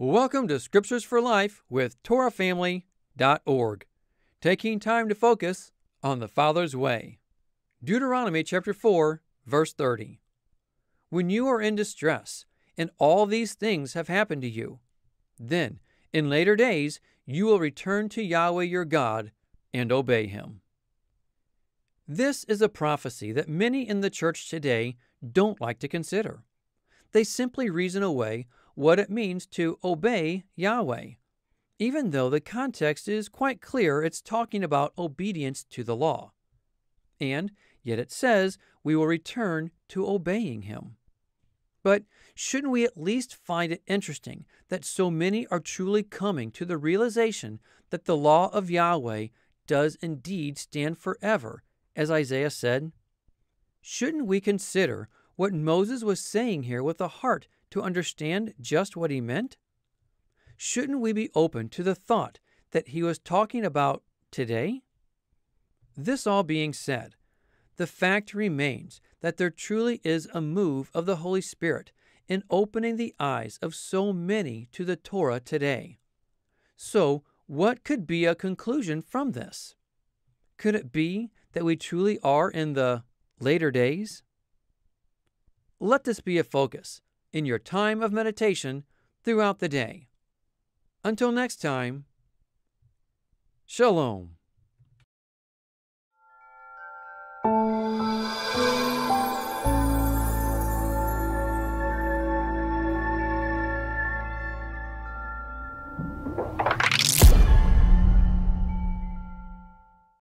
Welcome to Scriptures for Life with TorahFamily.org, taking time to focus on the Father's way. Deuteronomy chapter 4, verse 30. When you are in distress, and all these things have happened to you, then in later days you will return to Yahweh your God and obey him. This is a prophecy that many in the church today don't like to consider. They simply reason away what it means to obey Yahweh, even though the context is quite clear it's talking about obedience to the law. And yet it says we will return to obeying Him. But shouldn't we at least find it interesting that so many are truly coming to the realization that the law of Yahweh does indeed stand forever, as Isaiah said? Shouldn't we consider what Moses was saying here with a heart to understand just what he meant? Shouldn't we be open to the thought that he was talking about today? This all being said, the fact remains that there truly is a move of the Holy Spirit in opening the eyes of so many to the Torah today. So, what could be a conclusion from this? Could it be that we truly are in the later days? Let this be a focus in your time of meditation throughout the day. Until next time, Shalom.